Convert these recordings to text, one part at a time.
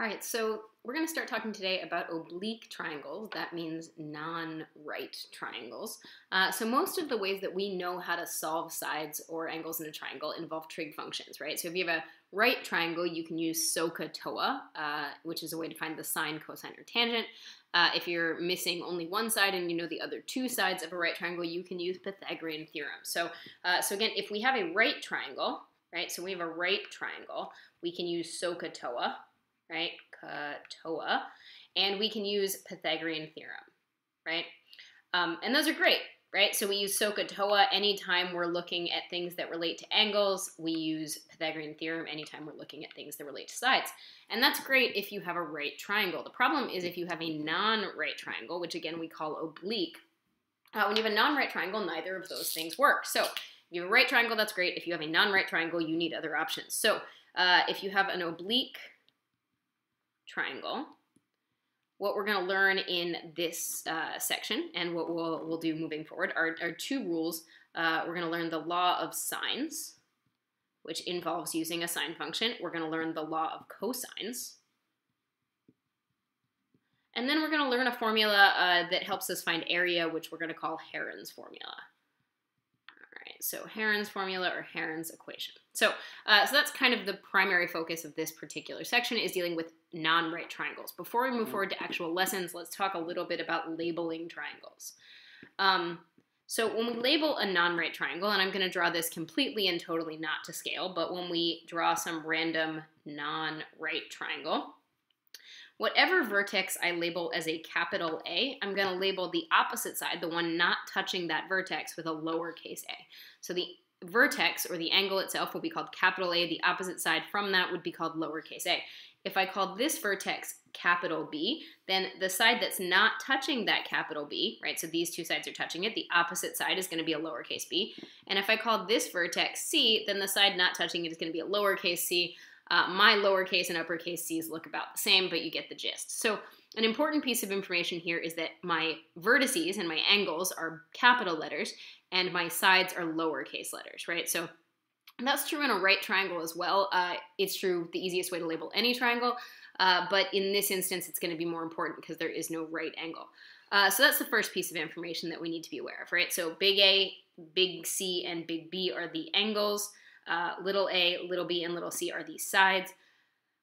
All right, so we're going to start talking today about oblique triangles. That means non-right triangles. Uh, so most of the ways that we know how to solve sides or angles in a triangle involve trig functions, right? So if you have a right triangle, you can use SOHCAHTOA, uh, which is a way to find the sine, cosine, or tangent. Uh, if you're missing only one side and you know the other two sides of a right triangle, you can use Pythagorean theorem. So, uh, so again, if we have a right triangle, right, so we have a right triangle, we can use SOHCAHTOA, right? Katoa. And we can use Pythagorean theorem, right? Um, and those are great, right? So we use SOHCAHTOA anytime we're looking at things that relate to angles. We use Pythagorean theorem anytime we're looking at things that relate to sides. And that's great if you have a right triangle. The problem is if you have a non-right triangle, which again we call oblique. Uh, when you have a non-right triangle, neither of those things work. So if you have a right triangle, that's great. If you have a non-right triangle, you need other options. So uh, if you have an oblique triangle. What we're going to learn in this uh, section and what we'll, we'll do moving forward are, are two rules. Uh, we're going to learn the law of sines, which involves using a sine function. We're going to learn the law of cosines. And then we're going to learn a formula uh, that helps us find area, which we're going to call Heron's formula so Heron's formula or Heron's equation. So, uh, so that's kind of the primary focus of this particular section is dealing with non-right triangles. Before we move mm-hmm. forward to actual lessons, let's talk a little bit about labeling triangles. Um, so when we label a non-right triangle, and I'm going to draw this completely and totally not to scale, but when we draw some random non-right triangle, Whatever vertex I label as a capital A, I'm going to label the opposite side, the one not touching that vertex, with a lowercase a. So the vertex or the angle itself will be called capital A. The opposite side from that would be called lowercase a. If I call this vertex capital B, then the side that's not touching that capital B, right, so these two sides are touching it, the opposite side is going to be a lowercase b. And if I call this vertex C, then the side not touching it is going to be a lowercase c. Uh, my lowercase and uppercase c's look about the same, but you get the gist. So an important piece of information here is that my vertices and my angles are capital letters, and my sides are lowercase letters, right? So that's true in a right triangle as well. Uh, it's true the easiest way to label any triangle, uh, but in this instance, it's going to be more important because there is no right angle. Uh, so that's the first piece of information that we need to be aware of, right? So big A, big C, and big B are the angles. Uh, little a, little b, and little c are these sides.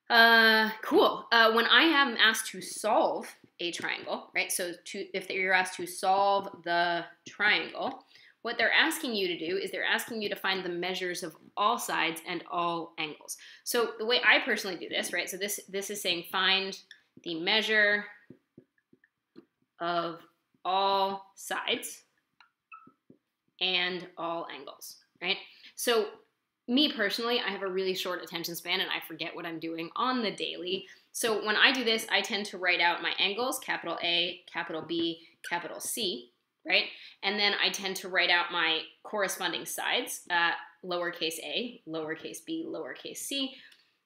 Uh, cool. Uh, when I am asked to solve a triangle, right? So to, if you're asked to solve the triangle, what they're asking you to do is they're asking you to find the measures of all sides and all angles. So the way I personally do this, right? So this this is saying find the measure of all sides and all angles, right? So me personally, I have a really short attention span and I forget what I'm doing on the daily. So when I do this, I tend to write out my angles, capital A, capital B, capital C, right? And then I tend to write out my corresponding sides, uh, lowercase a, lowercase b, lowercase c.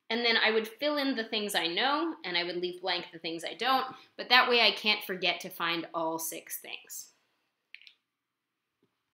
And then I would fill in the things I know and I would leave blank the things I don't, but that way I can't forget to find all six things.